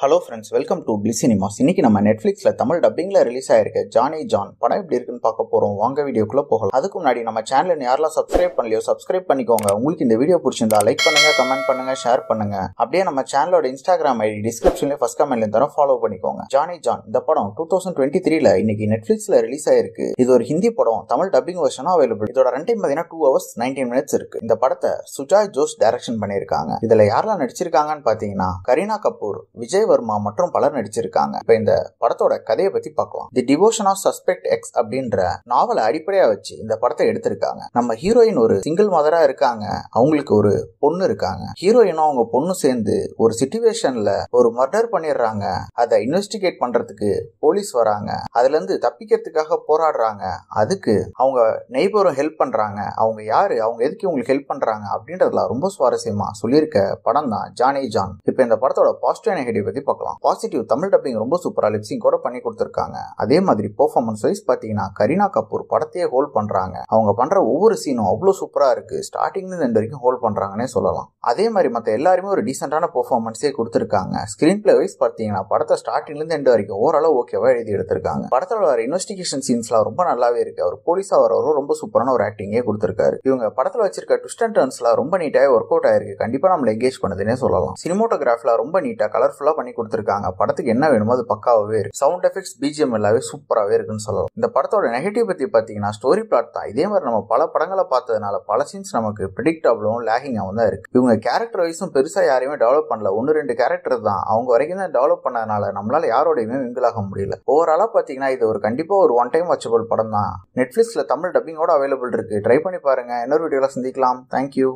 Hello friends welcome to பிளி cinemas இன்னைக்கு நம்ம நெட்ஃப்ளிக்ஸில் தமிழ் டப்பிங்கில் ரிலீஸ் ஆயிருக்க ஜானி ஜான் படம் எப்படி இருக்குன்னு பார்க்க போகிறோம் வாங்க வீடியோக்குள்ளே போகலாம். அதுக்கு முன்னாடி நம்ம சேனலை யாரெல்லாம் சப்ஸ்கிரைப் பண்ணலையோ சப்ஸ்கிரைப் பண்ணிக்கோங்க. உங்களுக்கு இந்த வீடியோ பிடிச்சிருந்தா லைக் பண்ணுங்க கமெண்ட் பண்ணுங்க ஷேர் பண்ணுங்க. அப்படியே நம்ம சேனலோட இன்ஸ்டாகிராம் ஐடி டிஸ்கிரிப்ஷன்லேயே ஃபஸ்ட் கமெண்ட்ல தரம். ஃபாலோ பண்ணிக்கோங்க. ஜானி ஜான் இந்த படம் டூ தௌசண்ட் டுவெண்ட்டி த்ரீல இன்னைக்கு நெட்ஃப்ளிக்ஸில் ரிலீஸ் ஆயிருக்கு. இது ஒரு ஹிந்தி படம். தமிழ் டப்பிங் வெர்ஷனும் அவைலபிள் இதோட ரன் டைம் பார்த்தீங்கன்னா டூ ஹவர்ஸ் நைன்டீன் மினிட்ஸ் இருக்கு. இந்த படத்தை சுஜாய் ஜோஸ் டைரக்ஷன் பண்ணியிருக்காங்க. இதில் யாரெல்லாம் நடிச்சிருக்காங்கன்னு பார்த்தீங்கன்னா கரீனா கபூர் விஜய் வர்மா மற்றும் பலர் நடிச்சிருக்காங்க. இப்ப இந்த படத்தோட கதையை பத்தி பார்க்கலாம். The devotion of suspect X அப்படின்ற நாவலை அடிப்படையா வச்சு இந்த படத்தை எடுத்திருக்காங்க. நம்ம ஹீரோயின் ஒரு சிங்கிள் மதரா இருக்காங்க. அவங்களுக்கு ஒரு பொண்ணு இருக்காங்க. ஹீரோயினும் அவங்க பொண்ணு சேர்ந்து ஒரு சிச்சுவேஷன்ல ஒரு மர்டர் பண்ணிடுறாங்க. அதை இன்வெஸ்டிகேட் பண்றதுக்கு போலீஸ் வராங்க. அதுல இருந்து தப்பிக்கிறதுக்காக போராடுறாங்க. அதுக்கு அவங்க நெய்பரும் ஹெல்ப் பண்றாங்க. அவங்க யாரு? அவங்க எதுக்கு உங்களுக்கு ஹெல்ப் பண்றாங்க? அப்படின்றதுல ரொம்ப சுவாரஸ்யமா சொல்லியிருக்க படம் தான் ஜானே ஜான் இப்போ இந்த படத்தோட பாசிட்டிவ் நெகட்டிவ் பற்றி பார்க்கலாம். பாசிட்டிவ் தமிழ் டப்பிங் ரொம்ப சூப்பராக லிப்ஸிங் கூட பண்ணி கொடுத்துருக்காங்க. அதே மாதிரி பெர்ஃபார்மன்ஸ் வைஸ் பார்த்தீங்கன்னா கரீனா கபூர் படத்தையே ஹோல்ட் பண்றாங்க. அவங்க பண்ற ஒவ்வொரு சீனும் அவ்வளோ சூப்பராக இருக்கு. ஸ்டார்டிங்ல இருந்து வரைக்கும் ஹோல்ட் பண்றாங்கன்னே சொல்லலாம். அதே மாதிரி மற்ற எல்லாருமே ஒரு டீசெண்டான பெர்ஃபார்மன்ஸே கொடுத்துருக்காங்க. ஸ்க்ரீன் பிளே வைஸ் பார்த்தீங்கன்னா படத்தை ஸ்டார்டிங்லேருந்து எண்ட் வரைக்கும் ஓரளவு ஓகேவா எழுதி எடுத்திருக்காங்க. படத்தில் வர இன்வெஸ்டிகேஷன் சீன்ஸ்லாம் ரொம்ப நல்லாவே இருக்கு. அவர் போலீஸாக வரவரும் ரொம்ப சூப்பரான ஒரு ஆக்டிங்கே கொடுத்துருக்காரு. இவங்க படத்துல வச்சிருக்க ட்விஸ்ட் அண்ட் டர்ன்ஸ்லாம் ரொம்ப நீட்டாக ஒர்க் அவுட் ஆயிருக்கு. கண்டிப்பாக நம்மளை எங்கேஜ் பண்ணுதுன்னே சொல்லலாம். சினிமோட்டோகிராஃபில் ரொம்ப நீட்டாக கலர்ஃபுல்லாக பண்ணி கொடுத்துருக்காங்க. படத்துக்கு என்ன வேணுமோ அது பக்காவே இருக்கு. சவுண்ட் எஃபெக்ட்ஸ் பிஜிஎம் எல்லாமே சூப்பராகவே இருக்குன்னு சொல்லலாம். இந்த படத்தோட நெகட்டிவ் பற்றி பார்த்தீங்கன்னா ஸ்டோரி பிளாட் தான். இதே மாதிரி நம்ம பல படங்களை பார்த்ததுனால பல சீன்ஸ் நமக்கு ப்ரிடிக்டபிளும் லேகிங்காகவும் தான் இருக்கு. இவங்க கேரக்டர் வைஸும் பெருசாக யாரையுமே டெவலப் பண்ணல. ஒன்று ரெண்டு கேரக்டர் தான். அவங்க வரைக்கும் தான் டெவலப் பண்ணதுனால நம்மளால யாரோடையுமே மிங்கிள் ஆக முடியல. ஓவராலாக பார்த்தீங்கன்னா இது ஒரு கண்டிப்பாக ஒரு ஒன் டைம் வாட்சபிள் படம் தான். நெட்ஃப்ளிக்ஸில் தமிழ் டப்பிங்கோட அவைலபிள் இருக்கு. ட்ரை பண்ணி பாருங்க. இன்னொரு வீடியோவில் சந்திக்கலாம். தேங்க்யூ